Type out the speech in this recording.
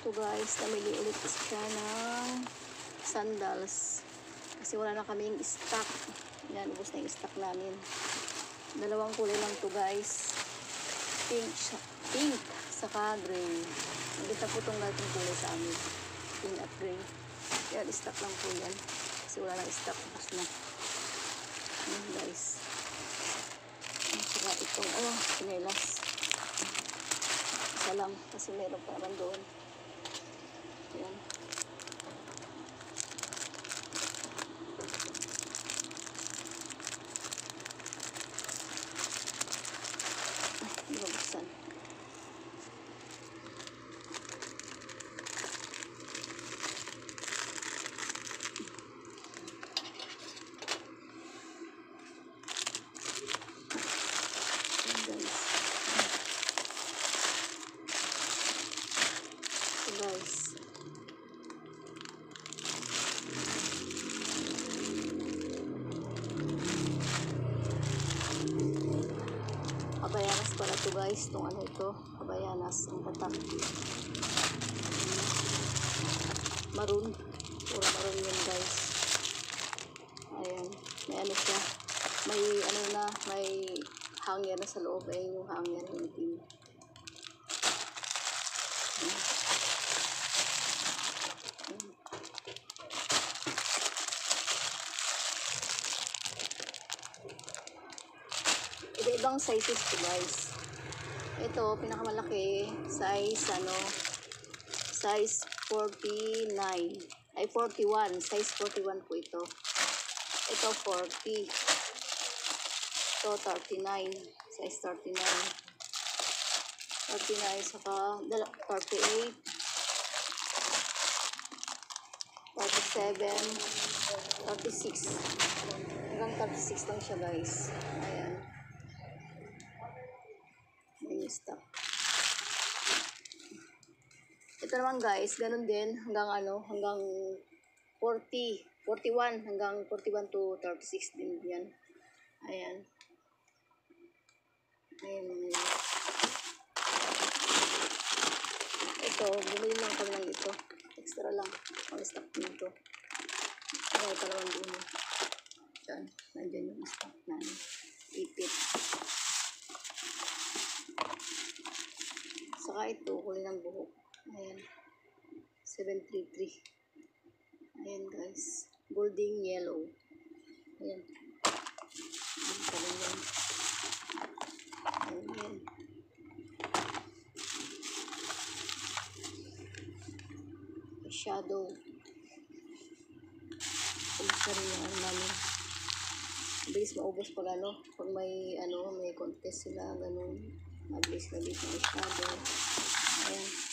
Ito guys, namili ulit siya ng sandals. Kasi wala na kaming stock. Yan, ubos na yung stock namin. Dalawang kulay lang to guys. Pink, pink, saka gray. Nagkita po itong natin kulay sa amin. Pink at gray. Yan, stock lang po yan. Kasi wala na stock, ubos na. Yan guys. Saka itong, oh, sinelas. Isa lang, kasi meron pa naman doon. Ayan. Ay. Ayan, guys. Guys, itong ano ito, kabayanas, ang tatak. Maroon, puro maroon yun guys. Ayan, may ano siya, may ano na, may hanger na sa loob, ayun yung hanger. Ayan. Iba-ibang sizes to guys. Ito, pinakamalaki, size ano, size 49. Ay, 41. Size 41 po ito. Ito, 40. Ito, 39. Size 39. 39, saka dala- 38. 37. 36. Hanggang 36 lang siya guys. Ayan. Ayan stock. Ito naman guys, ganun din hanggang ano, hanggang 40, 41 hanggang 41 to 36 din yan. Ayan. Ayan mga yun. Ito, bumili lang kami ng ito. Extra lang. Ang stock nito. Pa naman dun. Yan. Nandyan yung stock namin. Ipit. Ito, kulay ng buhok. Ayan. 733. Ayan guys. Golden yellow. Ayan. Ayan pala yan. Ayan yan. Shadow. Kumusta rin ano namin. Mabilis maubos pag ano. Pag may ano, may contest sila, ganun. Mabilis mabilis na shadow. Ayan.